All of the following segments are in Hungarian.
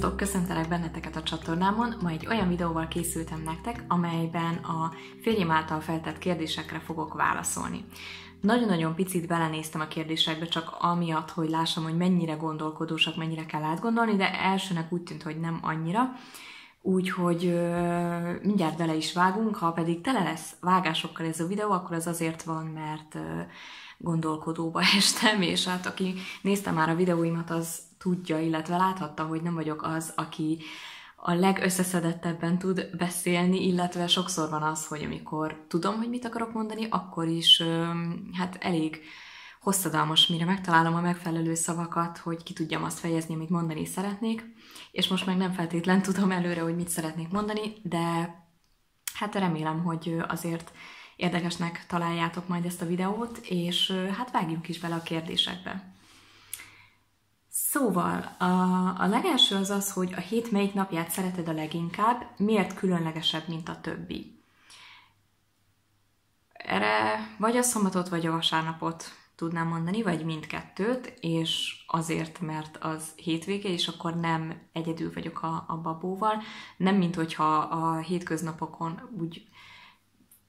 Sziasztok! Köszöntelek benneteket a csatornámon. Ma egy olyan videóval készültem nektek, amelyben a férjem által feltett kérdésekre fogok válaszolni. Nagyon-nagyon picit belenéztem a kérdésekbe, csak amiatt, hogy lássam, hogy mennyire gondolkodósak, mennyire kell átgondolni, de elsőnek úgy tűnt, hogy nem annyira. Úgyhogy ö, mindjárt bele is vágunk, ha pedig tele lesz vágásokkal ez a videó, akkor az azért van, mert ö, gondolkodóba estem, és hát aki nézte már a videóimat, az tudja, illetve láthatta, hogy nem vagyok az, aki a legösszeszedettebben tud beszélni, illetve sokszor van az, hogy amikor tudom, hogy mit akarok mondani, akkor is hát elég hosszadalmas, mire megtalálom a megfelelő szavakat, hogy ki tudjam azt fejezni, amit mondani szeretnék, és most meg nem feltétlen tudom előre, hogy mit szeretnék mondani, de hát remélem, hogy azért érdekesnek találjátok majd ezt a videót, és hát vágjunk is bele a kérdésekbe. Szóval, a, a legelső az az, hogy a hét melyik napját szereted a leginkább, miért különlegesebb, mint a többi? Erre vagy a szombatot, vagy a vasárnapot tudnám mondani, vagy mindkettőt, és azért, mert az hétvége, és akkor nem egyedül vagyok a, a babóval, nem mint hogyha a hétköznapokon úgy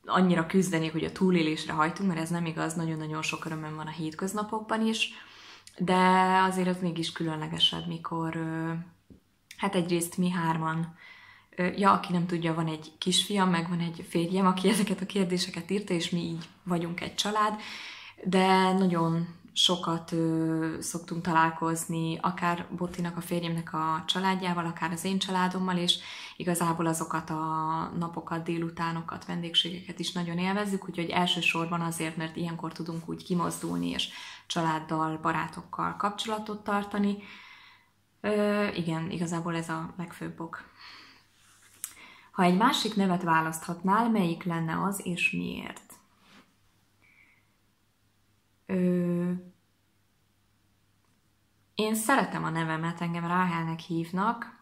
annyira küzdenék, hogy a túlélésre hajtunk, mert ez nem igaz, nagyon-nagyon sok örömöm van a hétköznapokban is, de azért az mégis különlegesebb, mikor hát egyrészt mi hárman, ja, aki nem tudja, van egy kisfiam, meg van egy férjem, aki ezeket a kérdéseket írta, és mi így vagyunk egy család, de nagyon sokat ö, szoktunk találkozni, akár Bottinak, a férjemnek a családjával, akár az én családommal, és igazából azokat a napokat, délutánokat, vendégségeket is nagyon élvezzük, úgyhogy elsősorban azért, mert ilyenkor tudunk úgy kimozdulni, és családdal, barátokkal kapcsolatot tartani. Ö, igen, igazából ez a legfőbb ok. Ha egy másik nevet választhatnál, melyik lenne az, és miért? Én szeretem a nevemet, engem Ráhelnek hívnak,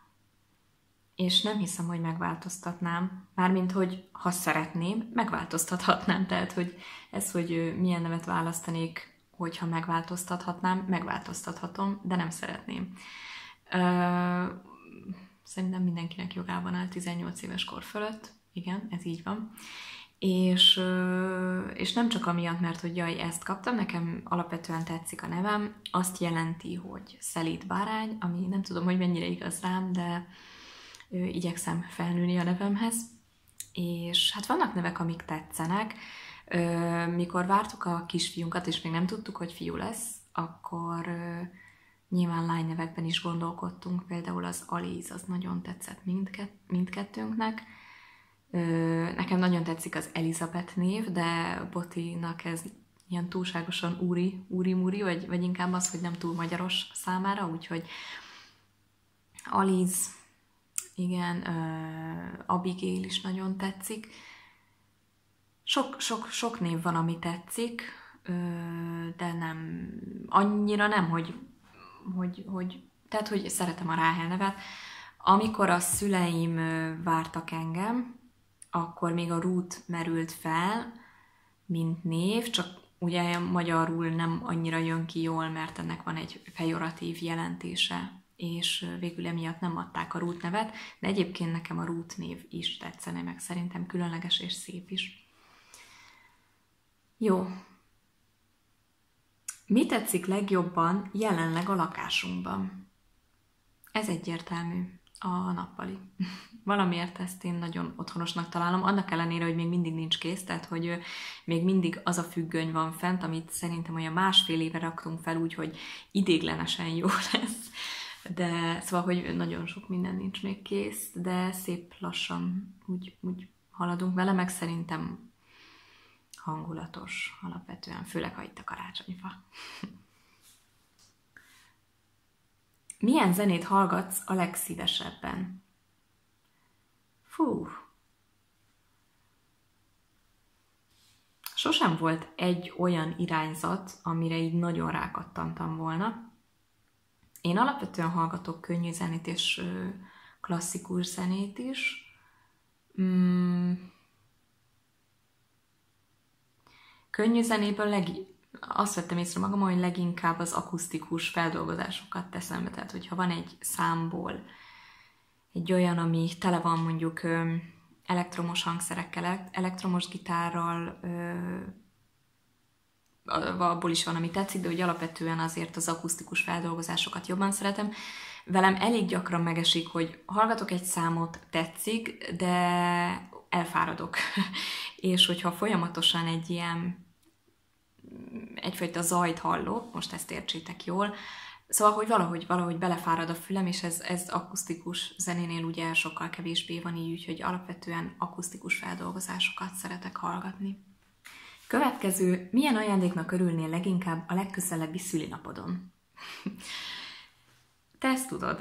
és nem hiszem, hogy megváltoztatnám. Mármint, hogy ha szeretném, megváltoztathatnám. Tehát, hogy ez, hogy milyen nevet választanék, hogyha megváltoztathatnám, megváltoztathatom, de nem szeretném. Ö, szerintem mindenkinek jogában áll 18 éves kor fölött. Igen, ez így van. És, és nem csak amiatt, mert hogy jaj, ezt kaptam, nekem alapvetően tetszik a nevem, azt jelenti, hogy szelíd bárány, ami nem tudom, hogy mennyire igaz rám, de igyekszem felnőni a nevemhez. És hát vannak nevek, amik tetszenek. Mikor vártuk a kisfiunkat, és még nem tudtuk, hogy fiú lesz, akkor nyilván lánynevekben is gondolkodtunk, például az Aliz, az nagyon tetszett mindkett, mindkettőnknek, Nekem nagyon tetszik az Elizabeth név, de Botinak ez ilyen túlságosan úri, úri-múri, vagy, vagy inkább az, hogy nem túl magyaros számára, úgyhogy Aliz, igen, uh, Abigail is nagyon tetszik. Sok, sok, sok név van, ami tetszik, uh, de nem, annyira nem, hogy, hogy, hogy tehát, hogy szeretem a Ráhel nevet. Amikor a szüleim vártak engem, akkor még a rút merült fel, mint név, csak ugye magyarul nem annyira jön ki jól, mert ennek van egy pejoratív jelentése, és végül emiatt nem adták a rút nevet, de egyébként nekem a rút név is tetszene, meg szerintem különleges és szép is. Jó. Mi tetszik legjobban jelenleg a lakásunkban? Ez egyértelmű a nappali. Valamiért ezt én nagyon otthonosnak találom, annak ellenére, hogy még mindig nincs kész, tehát hogy még mindig az a függöny van fent, amit szerintem olyan másfél éve raktunk fel úgy, hogy idéglenesen jó lesz. De szóval, hogy nagyon sok minden nincs még kész, de szép lassan úgy, úgy haladunk vele, meg szerintem hangulatos alapvetően, főleg ha itt a karácsonyfa. Milyen zenét hallgatsz a legszívesebben? Fú. Sosem volt egy olyan irányzat, amire így nagyon rákattantam volna. Én alapvetően hallgatok könnyű zenét és klasszikus zenét is. Mm. Könnyű zenéből leg, azt vettem észre magam, hogy leginkább az akusztikus feldolgozásokat teszem be. Tehát, hogyha van egy számból egy olyan, ami tele van mondjuk elektromos hangszerekkel, elektromos gitárral, abból is van, ami tetszik, de hogy alapvetően azért az akusztikus feldolgozásokat jobban szeretem. Velem elég gyakran megesik, hogy hallgatok egy számot, tetszik, de elfáradok. és hogyha folyamatosan egy ilyen egyfajta zajt hallok, most ezt értsétek jól, Szóval, hogy valahogy, valahogy belefárad a fülem, és ez, ez akusztikus zenénél ugye sokkal kevésbé van így, úgyhogy alapvetően akusztikus feldolgozásokat szeretek hallgatni. Következő, milyen ajándéknak örülnél leginkább a legközelebbi szülinapodon? Te ezt tudod.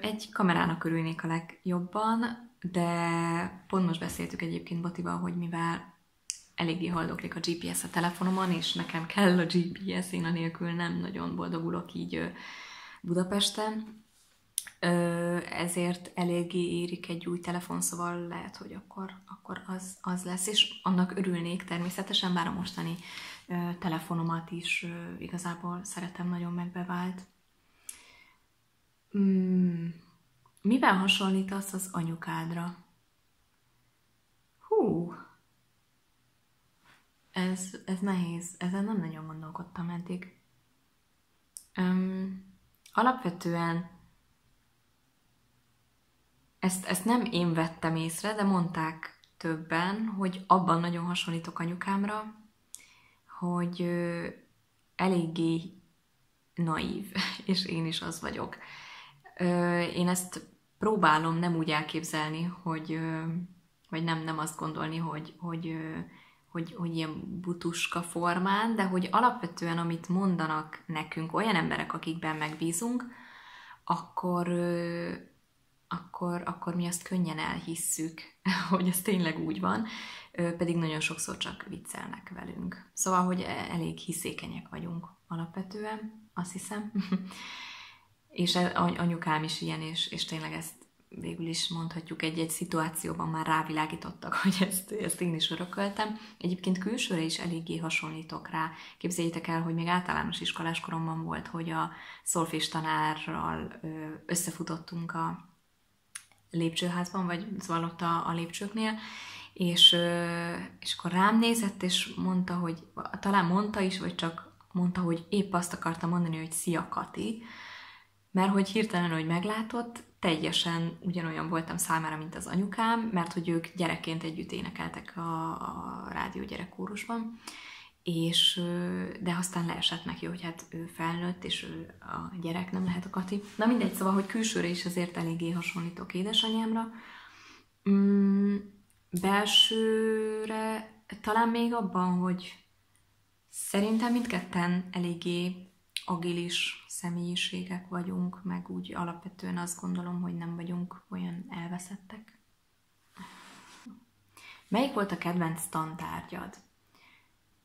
Egy kamerának örülnék a legjobban, de pont most beszéltük egyébként Batival, hogy mivel eléggé haldoklik a GPS a telefonomon, és nekem kell a GPS, én a nélkül nem nagyon boldogulok így Budapesten. Ezért eléggé érik egy új telefon, szóval lehet, hogy akkor, akkor az, az lesz, és annak örülnék természetesen, bár a mostani telefonomat is igazából szeretem, nagyon megbevált. Hmm. Mivel hasonlítasz az anyukádra? Ez, ez nehéz, ezen nem nagyon gondolkodtam eddig. Um, alapvetően ezt, ezt nem én vettem észre, de mondták többen, hogy abban nagyon hasonlítok anyukámra, hogy ö, eléggé naív, és én is az vagyok. Ö, én ezt próbálom nem úgy elképzelni, hogy, ö, vagy nem, nem azt gondolni, hogy, hogy ö, hogy, hogy ilyen butuska formán, de hogy alapvetően, amit mondanak nekünk olyan emberek, akikben megbízunk, akkor, akkor, akkor mi azt könnyen elhisszük, hogy ez tényleg úgy van, pedig nagyon sokszor csak viccelnek velünk. Szóval, hogy e, elég hiszékenyek vagyunk alapvetően, azt hiszem. és anyukám is ilyen, és, és tényleg ezt végül is mondhatjuk egy-egy szituációban már rávilágítottak, hogy ezt, ezt én is örököltem. Egyébként külsőre is eléggé hasonlítok rá. Képzeljétek el, hogy még általános iskolás koromban volt, hogy a szolfés tanárral összefutottunk a lépcsőházban, vagy szóval ott a, a lépcsőknél, és, és akkor rám nézett, és mondta, hogy talán mondta is, vagy csak mondta, hogy épp azt akarta mondani, hogy szia Kati, mert hogy hirtelen, hogy meglátott, teljesen ugyanolyan voltam számára, mint az anyukám, mert hogy ők gyerekként együtt énekeltek a, a rádió gyerekkórusban, és, de aztán leesett neki, hogy hát ő felnőtt, és ő a gyerek nem lehet a Kati. Na mindegy, szóval, hogy külsőre is azért eléggé hasonlítok édesanyámra. Mm, belsőre talán még abban, hogy szerintem mindketten eléggé agilis személyiségek vagyunk, meg úgy alapvetően azt gondolom, hogy nem vagyunk olyan elveszettek. Melyik volt a kedvenc tantárgyad?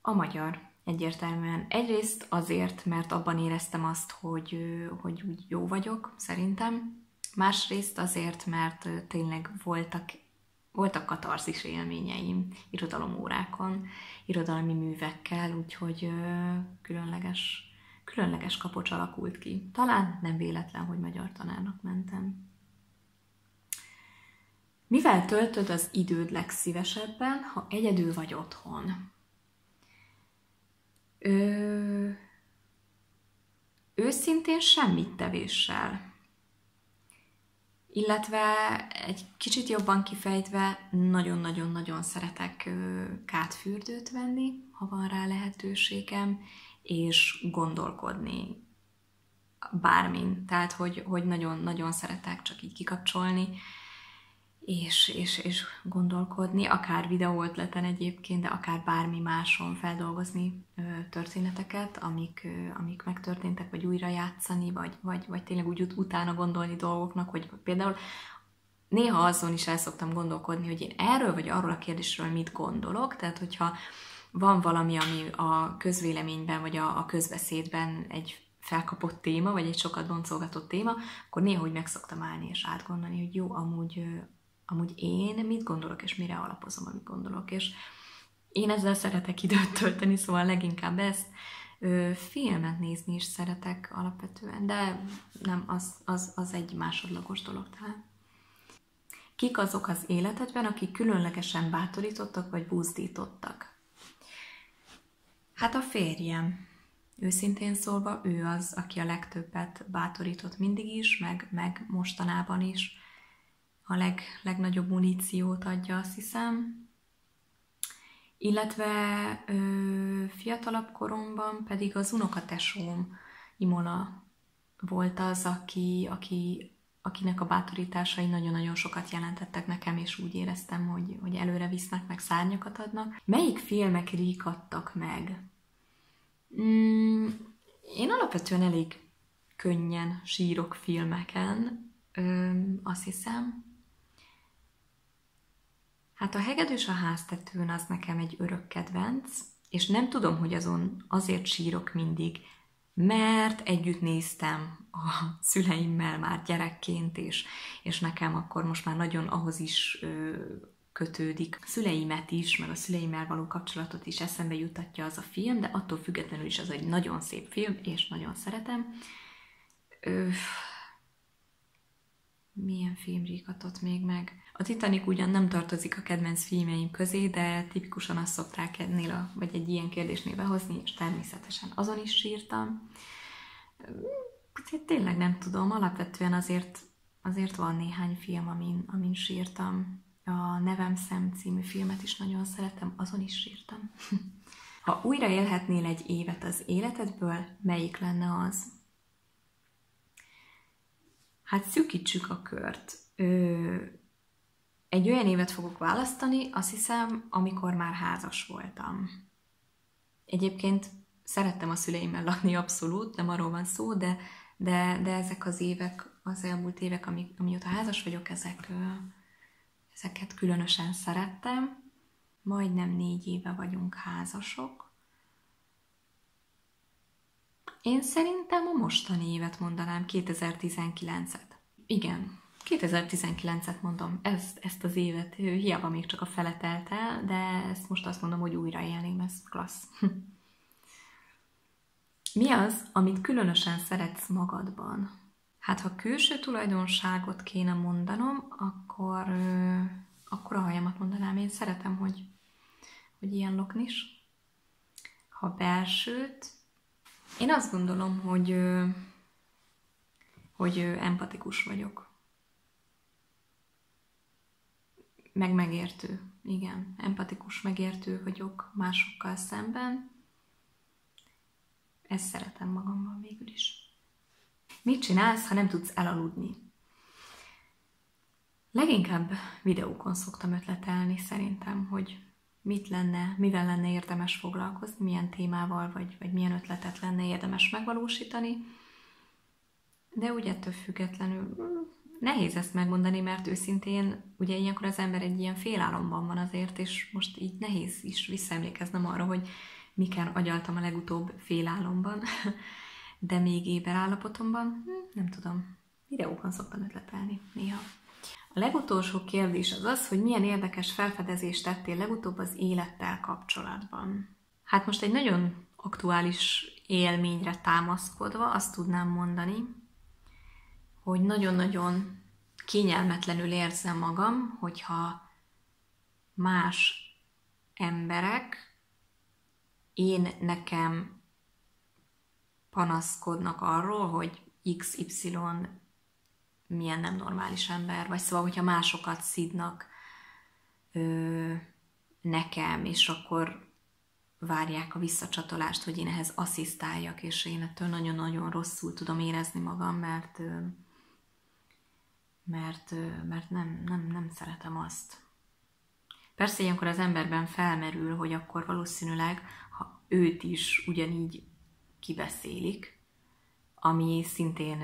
A magyar, egyértelműen. Egyrészt azért, mert abban éreztem azt, hogy, hogy úgy jó vagyok, szerintem. Másrészt azért, mert tényleg voltak, voltak katarzis élményeim irodalomórákon, irodalmi művekkel, úgyhogy különleges különleges kapocs alakult ki. Talán nem véletlen, hogy magyar tanárnak mentem. Mivel töltöd az időd legszívesebben, ha egyedül vagy otthon? Ö... Őszintén semmit tevéssel. Illetve egy kicsit jobban kifejtve, nagyon-nagyon-nagyon szeretek kátfürdőt venni, ha van rá lehetőségem, és gondolkodni bármin. Tehát, hogy, hogy nagyon, nagyon szeretek csak így kikapcsolni, és, és, és gondolkodni, akár videó ötleten egyébként, de akár bármi máson feldolgozni ö, történeteket, amik, ö, amik megtörténtek, vagy újra játszani, vagy, vagy, vagy tényleg úgy ut- utána gondolni dolgoknak, hogy például néha azon is el szoktam gondolkodni, hogy én erről vagy arról a kérdésről mit gondolok, tehát hogyha van valami, ami a közvéleményben vagy a, a közbeszédben egy felkapott téma, vagy egy sokat boncolgatott téma, akkor néha úgy meg szoktam állni és átgondolni, hogy jó, amúgy, amúgy én mit gondolok, és mire alapozom, amit gondolok, és én ezzel szeretek időt tölteni, szóval leginkább ezt. Ö, filmet nézni is szeretek alapvetően, de nem, az, az, az egy másodlagos dolog talán. Kik azok az életedben, akik különlegesen bátorítottak vagy buzdítottak? Hát a férjem. Őszintén szólva, ő az, aki a legtöbbet bátorított mindig is, meg, meg mostanában is. A leg, legnagyobb muníciót adja, azt hiszem. Illetve ö, fiatalabb koromban pedig az unokatesóm Imola volt az, aki, aki, akinek a bátorításai nagyon-nagyon sokat jelentettek nekem, és úgy éreztem, hogy, hogy előre visznek, meg szárnyakat adnak. Melyik filmek ríkadtak meg? Mm, én alapvetően elég könnyen sírok filmeken, ö, azt hiszem. Hát a hegedűs a háztetőn az nekem egy örök kedvenc, és nem tudom, hogy azon azért sírok mindig, mert együtt néztem a szüleimmel már gyerekként, és, és nekem akkor most már nagyon ahhoz is ö, kötődik. A szüleimet is, meg a szüleimmel való kapcsolatot is eszembe jutatja az a film, de attól függetlenül is az egy nagyon szép film, és nagyon szeretem. Ö, milyen film ríkatott még meg? A Titanic ugyan nem tartozik a kedvenc filmeim közé, de tipikusan azt szokták ennél, a, vagy egy ilyen kérdésnél behozni, és természetesen azon is sírtam. Tényleg nem tudom, alapvetően azért, azért van néhány film, amin, amin sírtam. A Nevem Szem című filmet is nagyon szeretem, azon is sírtam. Ha újra élhetnél egy évet az életedből, melyik lenne az? Hát szűkítsük a kört. Ö, egy olyan évet fogok választani, azt hiszem, amikor már házas voltam. Egyébként szerettem a szüleimmel lakni abszolút, nem arról van szó, de, de, de ezek az évek, az elmúlt évek, ami, amióta házas vagyok, ezek, ezeket különösen szerettem. Majdnem négy éve vagyunk házasok. Én szerintem a mostani évet mondanám, 2019-et. Igen, 2019-et mondom, ezt, ezt az évet, hiába még csak a fele telt el, de ezt most azt mondom, hogy újra élném, ez klassz. Mi az, amit különösen szeretsz magadban? Hát, ha külső tulajdonságot kéne mondanom, akkor, akkor a hajamat mondanám. Én szeretem, hogy, hogy ilyen loknis. Ha belsőt, én azt gondolom, hogy, hogy empatikus vagyok. Meg megértő. Igen, empatikus, megértő vagyok másokkal szemben. Ezt szeretem magamban végül is. Mit csinálsz, ha nem tudsz elaludni? Leginkább videókon szoktam ötletelni szerintem, hogy mit lenne, mivel lenne érdemes foglalkozni, milyen témával, vagy, vagy milyen ötletet lenne érdemes megvalósítani. De úgy ettől függetlenül nehéz ezt megmondani, mert őszintén ugye ilyenkor az ember egy ilyen félálomban van azért, és most így nehéz is visszaemlékeznem arra, hogy miken agyaltam a legutóbb félálomban, de még éber állapotomban, hm, nem tudom, videókon szoktam ötletelni néha. A legutolsó kérdés az az, hogy milyen érdekes felfedezést tettél legutóbb az élettel kapcsolatban. Hát most egy nagyon aktuális élményre támaszkodva azt tudnám mondani, hogy nagyon-nagyon kényelmetlenül érzem magam, hogyha más emberek én nekem panaszkodnak arról, hogy XY milyen nem normális ember, vagy. Szóval, hogyha másokat szidnak ö, nekem, és akkor várják a visszacsatolást, hogy én ehhez asszisztáljak, és én ettől nagyon-nagyon rosszul tudom érezni magam, mert ö, mert, mert nem, nem, nem szeretem azt. Persze ilyenkor az emberben felmerül, hogy akkor valószínűleg, ha őt is ugyanígy kibeszélik, ami szintén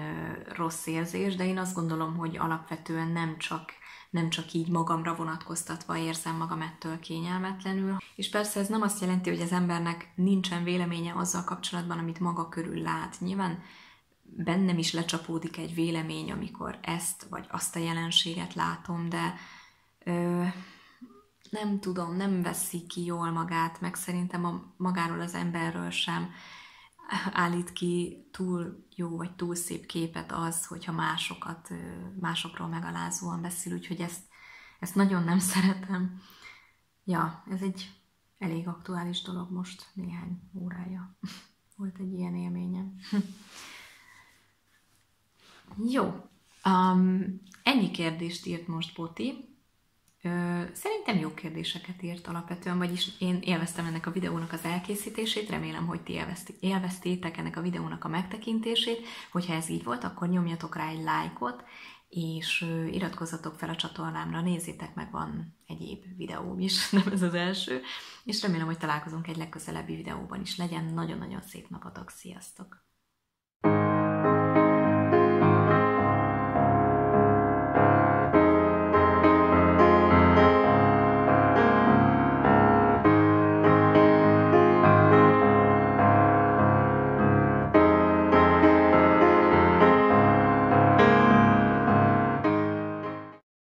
rossz érzés, de én azt gondolom, hogy alapvetően nem csak nem csak így magamra vonatkoztatva érzem magam ettől kényelmetlenül. És persze ez nem azt jelenti, hogy az embernek nincsen véleménye azzal kapcsolatban, amit maga körül lát. Nyilván bennem is lecsapódik egy vélemény, amikor ezt vagy azt a jelenséget látom, de ö, nem tudom, nem veszi ki jól magát, meg szerintem a, magáról az emberről sem állít ki túl jó vagy túl szép képet az, hogyha másokat, másokról megalázóan beszél, úgyhogy ezt, ezt nagyon nem szeretem. Ja, ez egy elég aktuális dolog most, néhány órája. Volt egy ilyen élményem. Jó, um, ennyi kérdést írt most Boti. Ö, szerintem jó kérdéseket írt alapvetően, vagyis én élveztem ennek a videónak az elkészítését, remélem, hogy ti élveztétek ennek a videónak a megtekintését. Hogyha ez így volt, akkor nyomjatok rá egy lájkot, és iratkozzatok fel a csatornámra, nézzétek meg, van egyéb videóm is, nem ez az első, és remélem, hogy találkozunk egy legközelebbi videóban is. Legyen nagyon-nagyon szép napotok, sziasztok!